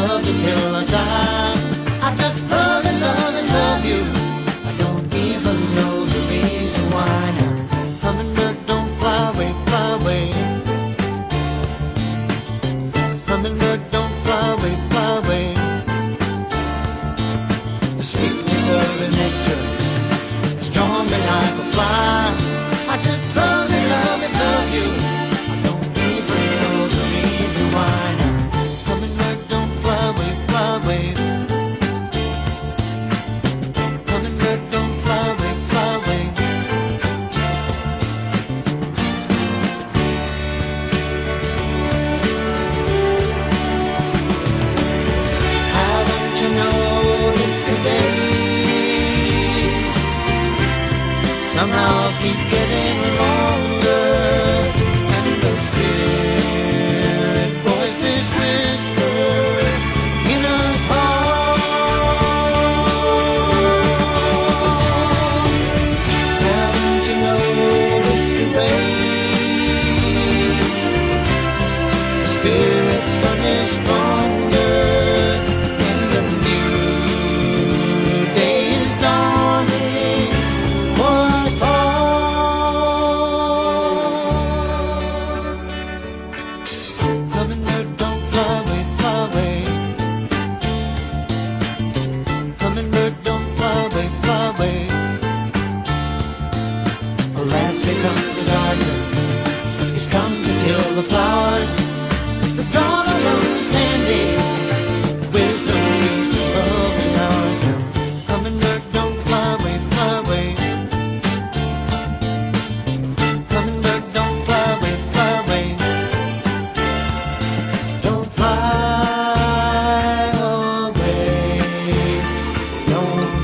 I die. I just love and love and love you. I don't even know the reason why now. Somehow I keep getting longer. And the spirit voices whisper in us all Haven't you noticed the ways The spirit's sun is strong here comes the gardener. He's come to kill the flowers, The draw the ones standing. Wisdom, peace, and love is ours now. Hummingbird, don't fly away, fly away. Hummingbird, don't fly away, fly away. Don't fly away, don't.